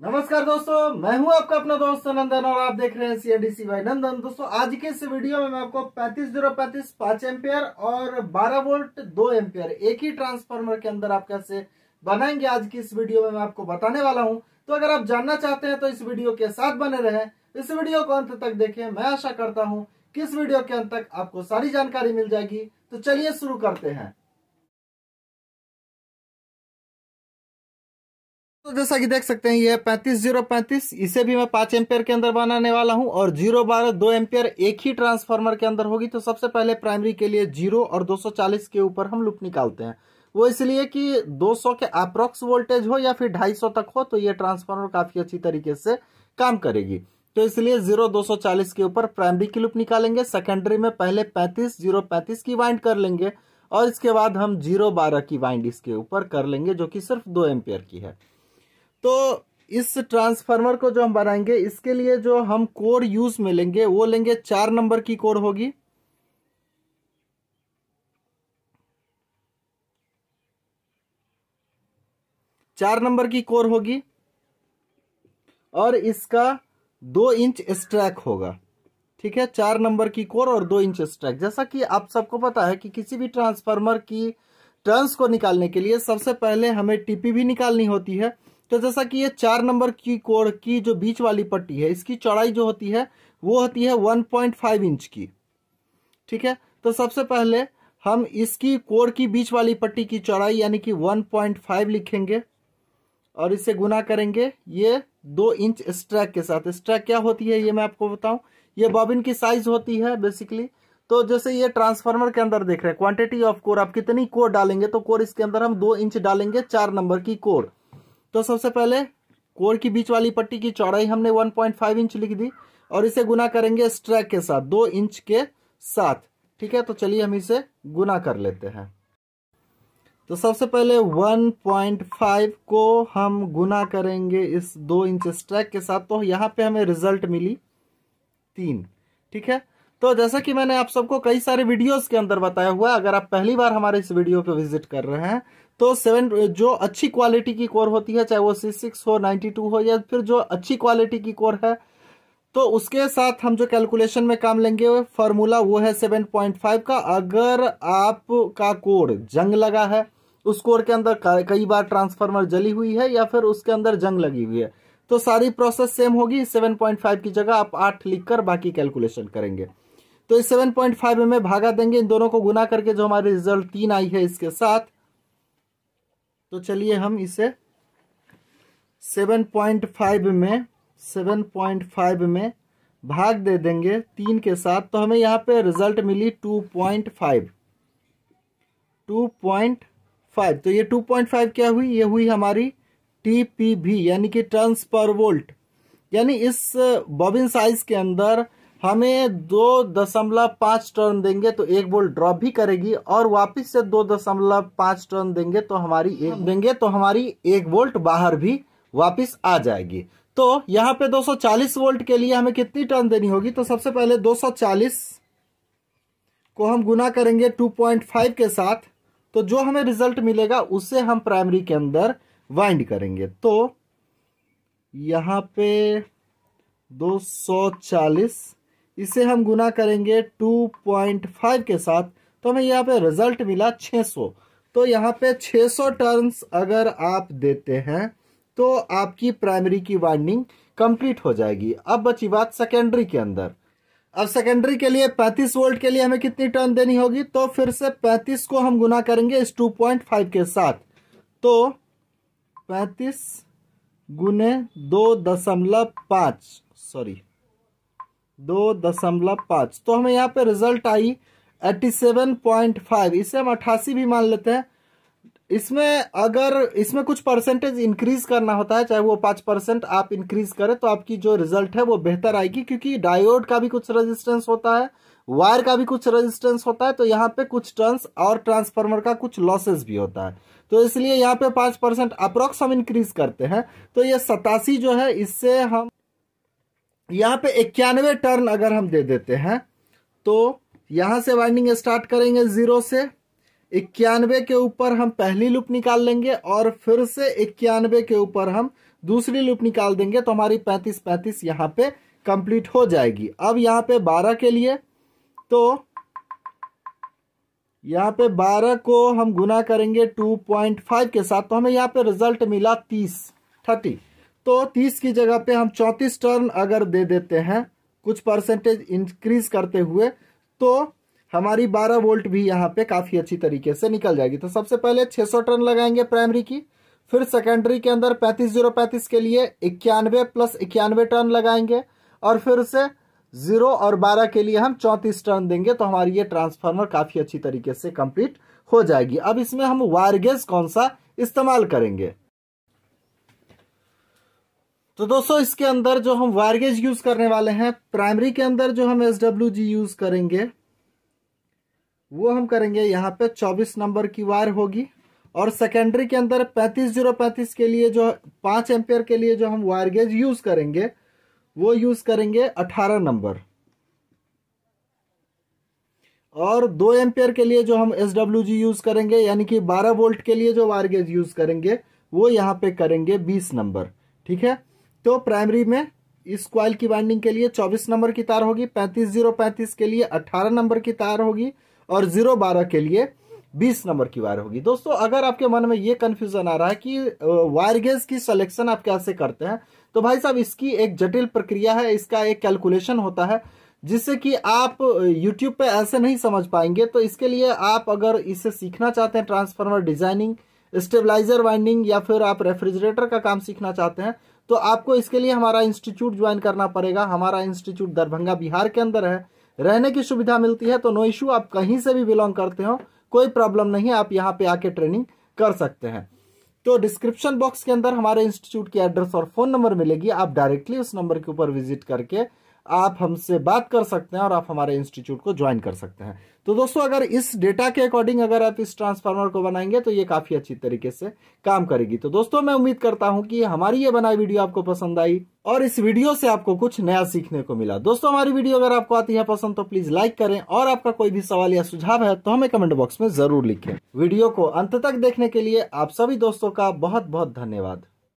नमस्कार दोस्तों, मैं हूँ आपका अपना दोस्त नंदन और आप देख रहे हैं सीएनडीसी भाई नंदन दोस्तों, आज के इस वीडियो में मैं आपको पैंतीस ज़ीरो पैंतीस पाँच एम्पियर और 12 वोल्ट दो एम्पियर एक ही ट्रांसफार्मर के अंदर आप कैसे बनाएँगे, आज की इस वीडियो में मैं आपको बताने वाला हूँ। तो अगर आप जानना चाहते हैं तो इस वीडियो के साथ बने रहे। इस वीडियो को अंत तक देखे। मैं आशा करता हूँ कि इस वीडियो के अंत तक आपको सारी जानकारी मिल जाएगी। तो चलिए शुरू करते हैं। तो जैसा कि देख सकते हैं ये पैंतीस ज़ीरो पैंतीस, इसे भी मैं पाँच एम्पियर के अंदर बनाने वाला हूँ, और ज़ीरो बारह, दो एम्पियर एक ही ट्रांसफार्मर के अंदर होगी तो सबसे पहले प्राइमरी के लिए ज़ीरो और 240 के ऊपर हम लूप निकालते हैं। वो इसलिए कि 200 के अप्रोक्स वोल्टेज हो या फिर 250 तक हो तो ये ट्रांसफार्मर काफ़ी अच्छी तरीके से काम करेगी। तो इसलिए ज़ीरो, दो के ऊपर प्राइमरी की लूप निकालेंगे, सेकेंडरी में पहले पैंतीस, ज़ीरो पैंतीस की वाइंड कर लेंगे, और इसके बाद हम ज़ीरो बारह की वाइंड इसके ऊपर कर लेंगे, जो कि सिर्फ़ दो एम्पियर की है। तो इस ट्रांसफार्मर को जो हम बनाएँगे, इसके लिए जो हम कोर यूज़ में लेंगे, वो लेंगे चार नंबर की कोर होगी। चार नंबर की कोर होगी और इसका दो इंच स्ट्रैक होगा। ठीक है, चार नंबर की कोर और दो इंच स्ट्रैक। जैसा कि आप सबको पता है कि किसी भी ट्रांसफार्मर की टर्न्स को निकालने के लिए सबसे पहले हमें टीपी भी निकालनी होती है। तो जैसा कि ये चार नंबर की कोर की जो बीच वाली पट्टी है, इसकी चौड़ाई जो होती है, वो होती है 1.5 इंच की। ठीक है? तो सबसे पहले हम इसकी कोर की बीच वाली पट्टी की चौड़ाई यानी कि 1.5 लिखेंगे और इसे गुना करेंगे ये दो इंच स्ट्रैक के साथ। स्ट्रैक क्या होती है ये मैं आपको बताऊँ? ये बॉबिन की साइज़ होती है बेसिकली तो जैसे ये ट्रांसफार्मर के अंदर देख रहे हैं क्वांटिटी ऑफ़ कोर आप कितनी कोर डालेंगे तो कोर इसके अंदर हम दो इंच डालेंगे चार नंबर की कोर तो सबसे पहले कोर की बीच वाली पट्टी की चौड़ाई हमने 1.5 इंच लिख दी और इसे गुना करेंगे स्ट्रैक के साथ, दो इंच के साथ। ठीक है तो चलिए हम इसे गुना कर लेते हैं। तो सबसे पहले 1.5 को हम गुना करेंगे इस दो इंच स्ट्रैक के साथ। तो यहाँ पे हमें रिज़ल्ट मिली तीन। ठीक है तो जैसा कि मैंने आप सबको कई सारे वीडियोस के अंदर बताया हुआ अगर आप पहली बार हमारे इस वीडियो पे विज़िट कर रहे हैं तो सेवन जो अच्छी क्वालिटी की कोर होती है, चाहे वो सी सिक्स हो नाइनटी टू हो, या फिर जो अच्छी क्वालिटी की कोर है तो उसके साथ हम जो कैलकुलेशन में काम लेंगे फॉर्मूला वो है सेवन पॉइंट फाइव का। अगर आप का कोड जंग लगा है, उस कोर के अंदर कई बार ट्रांसफार्मर जली हुई है, या फिर उसके अंदर जंग लगी हुई है तो सारी प्रोसेस सेम होगी 7.5 की जगह आप आठ लिखकर बाकी कैलकुलेशन करेंगे। तो इस 7.5 में भागा देंगे, इन दोनों को गुना करके जो हमारी रिज़ल्ट तीन आई है, इसके साथ तो चलिए हम इसे 7.5 में 7.5 में भाग दे देंगे तीन के साथ। तो हमें यहाँ पे रिज़ल्ट मिली 2.5 2.5 तो ये 2.5 क्या हुई? ये हुई हमारी टीपीवी यानी कि टर्न्स पर वोल्ट। यानी इस, बॉबिन साइज़ के अंदर हमें दो दशमलव पाँच टर्न देंगे तो एक बोल्ट ड्रॉप भी करेगी और वापस से दो दशमलव पाँच टर्न देंगे तो हमारी एक हाँ। देंगे तो हमारी एक वोल्ट बाहर भी वापस आ जाएगी। तो यहाँ पे 240 वोल्ट के लिए हमें कितनी टर्न देनी होगी? तो सबसे पहले 240 को हम गुना करेंगे 2.5 के साथ। तो जो हमें रिज़ल्ट मिलेगा उसे हम प्राइमरी के अंदर वाइंड करेंगे। तो यहाँ पे 240 इसे हम गुना करेंगे 2.5 के साथ तो हमें यहाँ पे रिज़ल्ट मिला 600 तो यहाँ पे 600 टर्न्स अगर आप देते हैं तो आपकी प्राइमरी की वाइंडिंग कंप्लीट हो जाएगी। अब बची बात सेकेंडरी के अंदर। अब सेकेंडरी के लिए 35 वोल्ट के लिए हमें कितनी टर्न देनी होगी? तो फिर से 35 को हम गुना करेंगे इस 2.5 के साथ। तो 35 गुने दो दशमलव पाँच सॉरी दो दशमलव पाँच। तो हमें यहाँ पे रिज़ल्ट आई एट्टी सेवन पॉइंट फाइव इसे हम अट्ठासी भी मान लेते हैं। इसमें अगर इसमें कुछ परसेंटेज इंक्रीज करना होता है, चाहे वो पाँच परसेंट आप इंक्रीज करें तो आपकी जो रिज़ल्ट है वो बेहतर आएगी, क्योंकि डायोड का भी कुछ रेजिस्टेंस होता है वायर का भी कुछ रेजिस्टेंस होता है तो यहाँ पे कुछ टर्न्स और ट्रांसफार्मर का कुछ लॉसेस भी होता है। तो इसलिए यहाँ पे पाँच परसेंट अप्रोक्स हम इंक्रीज करते हैं। तो ये सतासी जो है, इससे हम यहाँ पे इक्यानवे टर्न अगर हम दे देते हैं तो यहाँ से वाइंडिंग स्टार्ट करेंगे ज़ीरो से, इक्यानवे के ऊपर हम पहली लूप निकाल लेंगे और फिर से इक्यानवे के ऊपर हम दूसरी लूप निकाल देंगे तो हमारी पैंतीस पैंतीस यहाँ पे कंप्लीट हो जाएगी। अब यहाँ पे बारह के लिए तो यहाँ पे बारह को हम गुना करेंगे टू पॉइंट फाइव के साथ तो हमें यहाँ पे रिज़ल्ट मिला तीस थर्टी तो तीस की जगह पे हम चौंतीस टर्न अगर दे देते हैं, कुछ परसेंटेज इंक्रीज करते हुए तो हमारी 12 वोल्ट भी यहाँ पे काफ़ी अच्छी तरीके से निकल जाएगी। तो सबसे पहले 600 टर्न लगाएँगे प्राइमरी की, फिर सेकेंडरी के अंदर पैंतीस ज़ीरो पैंतीस के लिए इक्यानवे प्लस इक्यानवे टर्न लगाएँगे, और फिर से ज़ीरो और बारह के लिए हम चौंतीस टर्न देंगे तो हमारी ये ट्रांसफार्मर काफ़ी अच्छी तरीके से कंप्लीट हो जाएगी। अब इसमें हम वायरगेज कौन सा इस्तेमाल करेंगे? तो दोस्तों, इसके अंदर जो हम वायरगेज यूज़ करने वाले हैं, प्राइमरी के अंदर जो हम एस डब्ल्यू जी यूज़ करेंगे, वो हम करेंगे यहाँ पे 24 नंबर की वायर होगी और सेकेंडरी के अंदर पैंतीस ज़ीरो पैंतीस के लिए जो पाँच एम्पेयर के लिए जो हम वायर गेज यूज़ करेंगे, वो यूज़ करेंगे 18 नंबर। और दो एम्पेयर के लिए जो हम एस डब्ल्यू जी यूज़ करेंगे, यानी कि 12 वोल्ट के लिए जो वायर गेज यूज़ करेंगे, वो यहाँ पे करेंगे 20 नंबर। ठीक है? तो प्राइमरी में इस क्वाइल की बाइंडिंग के लिए 24 नंबर की तार होगी, पैंतीस ज़ीरो पैंतीस के लिए 18 नंबर की तार होगी और ज़ीरो बारह के लिए बीस नंबर की वायर होगी। दोस्तों, अगर आपके मन में ये कन्फ्यूज़न आ रहा है कि वायर गेज की सिलेक्शन आप कैसे करते हैं तो भाई साहब, इसकी एक जटिल प्रक्रिया है, इसका एक कैलकुलेशन होता है, जिससे कि आप यूट्यूब पे ऐसे नहीं समझ पाएँगे। तो इसके लिए आप अगर इसे सीखना चाहते हैं ट्रांसफार्मर डिज़ाइनिंग स्टेबलाइजर वाइंडिंग या फिर आप रेफ्रिजरेटर का काम सीखना चाहते हैं तो आपको इसके लिए हमारा इंस्टीट्यूट ज्वाइन करना पड़ेगा। हमारा इंस्टीट्यूट दरभंगा बिहार के अंदर है। रहने की सुविधा मिलती है तो नो इशू, आप कहीं से भी बिलोंग करते हो, कोई प्रॉब्लम नहीं आप यहाँ पे आके ट्रेनिंग कर सकते हैं। तो डिस्क्रिप्शन बॉक्स के अंदर हमारे इंस्टीट्यूट की एड्रेस और फ़ोन नंबर मिलेगी, आप डायरेक्टली उस नंबर के ऊपर विज़िट करके आप हमसे बात कर सकते हैं और आप हमारे इंस्टीट्यूट को ज्वाइन कर सकते हैं। तो दोस्तों, अगर इस डेटा के अकॉर्डिंग अगर आप इस ट्रांसफार्मर को बनाएँगे तो ये काफ़ी अच्छी तरीके से काम करेगी। तो दोस्तों, मैं उम्मीद करता हूँ कि हमारी ये बनाई वीडियो आपको पसंद आई और इस वीडियो से आपको कुछ नया सीखने को मिला। दोस्तों, हमारी वीडियो अगर आपको आती है पसंद तो प्लीज़ लाइक करें और आपका कोई भी सवाल या सुझाव है तो हमें कमेंट बॉक्स में ज़रूर लिखें। वीडियो को अंत तक देखने के लिए आप सभी दोस्तों का बहुत बहुत धन्यवाद।